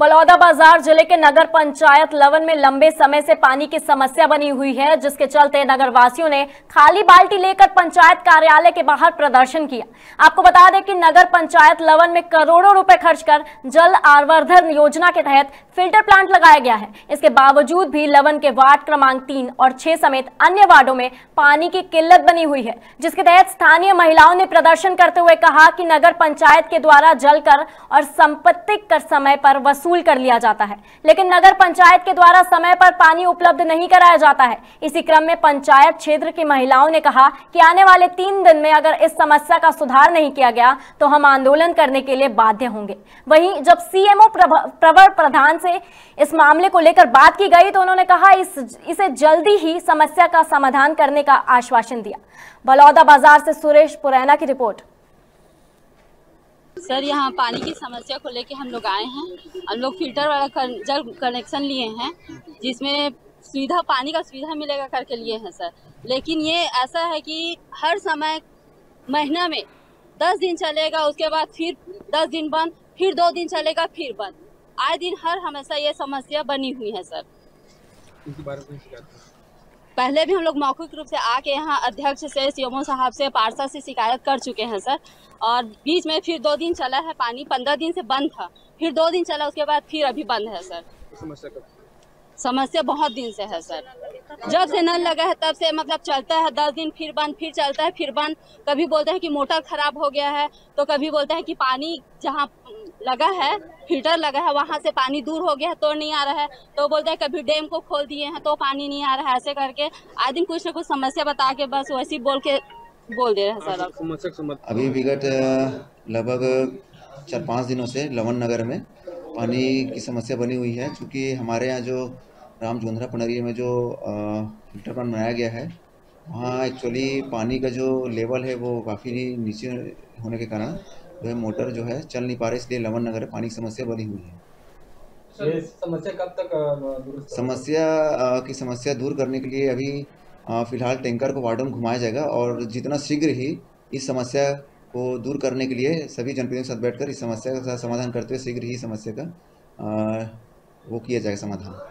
बलौदा बाज़ार ज़िले के नगर पंचायत लवन में लंबे समय से पानी की समस्या बनी हुई है, जिसके चलते नगर वासियों ने खाली बाल्टी लेकर पंचायत कार्यालय के बाहर प्रदर्शन किया। आपको बता दें कि नगर पंचायत लवन में करोड़ों रुपए खर्च कर जल आवर्धन योजना के तहत फ़िल्टर प्लांट लगाया गया है। इसके बावजूद भी लवन के वार्ड क्रमांक तीन और छह समेत अन्य वार्डो में पानी की किल्लत बनी हुई है, जिसके तहत स्थानीय महिलाओं ने प्रदर्शन करते हुए कहा कि नगर पंचायत के द्वारा जल कर और संपत्ति कर समय पर वसूल वसूल कर लिया जाता है। लेकिन नगर पंचायत के द्वारा समय पर पानी उपलब्ध नहीं कराया जाता है। इसी क्रम में पंचायत क्षेत्र की महिलाओं ने कहा कि आने वाले तीन दिन में अगर इस समस्या का सुधार नहीं किया गया तो हम आंदोलन करने के लिए बाध्य होंगे। वहीं जब सीएमओ प्रवर प्रधान से इस मामले को लेकर बात की गई तो उन्होंने कहा, इस, इसे जल्दी ही समस्या का समाधान करने का आश्वासन दिया। बलौदा बाज़ार से सुरेश पुरैना की रिपोर्ट। सर यहाँ पानी की समस्या को लेके हम लोग आए हैं हम लोग फ़िल्टर वाला कर, जल कनेक्शन लिए हैं जिसमें सुविधा पानी का सुविधा मिलेगा करके लिए हैं सर। लेकिन ये ऐसा है कि हर समय महीना में दस दिन चलेगा उसके बाद फिर दस दिन बंद फिर दो दिन चलेगा फिर बंद। आए दिन हर हमेशा ये समस्या बनी हुई है सर। पहले भी हम लोग मौखिक रूप से आके यहाँ अध्यक्ष से सीएमओ साहब से पार्षद से शिकायत कर चुके हैं सर। और बीच में फिर दो दिन चला है पानी पंद्रह दिन से बंद था। फिर दो दिन चला उसके बाद फिर अभी बंद है सर। समस्या समस्या बहुत दिन से है सर। जब से नल लगा है तब से मतलब चलता है दस दिन फिर बंद फिर चलता है फिर बंद। कभी बोलते हैं कि मोटर खराब हो गया है तो कभी बोलते हैं कि पानी जहाँ लगा है फ़िल्टर लगा है वहाँ से पानी दूर हो गया है तो नहीं आ रहा है। तो बोलते हैं कभी डैम को खोल दिए हैं तो पानी नहीं आ रहा है ऐसे करके। आए दिन कुछ ना कुछ समस्या बता के बस वैसे ही बोल के बोल दे रहे हैं सर। अभी विगत लगभग चार पाँच दिनों से लवन नगर में पानी की समस्या बनी हुई है क्योंकि हमारे यहाँ जो राम जोंधरा पनरिया में जो फ़िल्टर प्लांट बनाया गया है वहाँ एक्चुअली पानी का जो लेवल है वो काफ़ी नीचे होने के कारण जो है मोटर जो है चल नहीं पा रहा इसलिए लवन नगर में पानी की समस्या बनी हुई है। समस्या कब तक समस्या की समस्या दूर करने के लिए अभी फ़िलहाल टैंकर को वार्डो में घुमाया जाएगा और जितना शीघ्र ही इस समस्या को दूर करने के लिए सभी जनप्रतिनिधियों के साथ बैठकर इस समस्या का समाधान करते हुए शीघ्र ही समस्या का वो किया जाएगा समाधान।